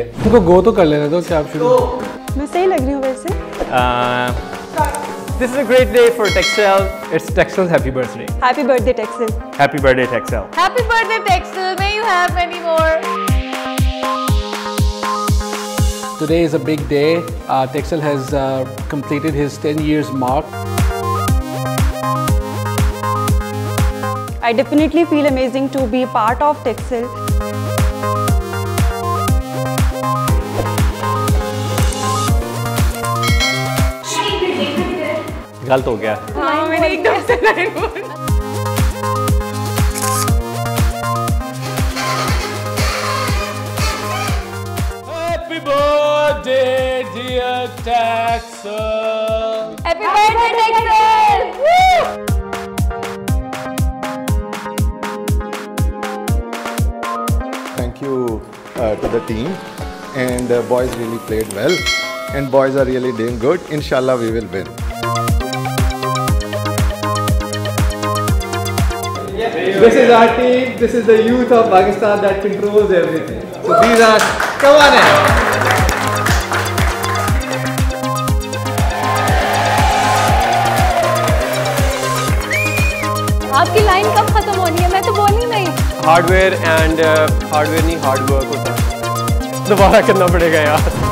इनको गो तो कर लेने दो क्या आप शुरू मैं सही लग रही हूँ वैसे Uh, this is a great day for Texel. It's Texel's happy birthday. Happy birthday Texel Happy birthday, Texel. Happy birthday, Texel. May you have many more. Today is a big day. Uh, Texel has uh, completed his 10 years mark. I definitely feel amazing to be part of Texel. गलत हो गया हाँ मैंने एकदम से line बोल birthday, dear Texel. Happy birthday, Texel. Thank you uh, to the team. And uh, boys really played well. And boys are really doing good. Inshallah, we will win. This is our team. This is the youth of Pakistan that controls everything. So these are. Come on in. आपकी line कब खत्म होनी है मैं तो बोली नहीं hardware and hardware नहीं हार्ड वर्क होता दोबारा करना पड़ेगा यार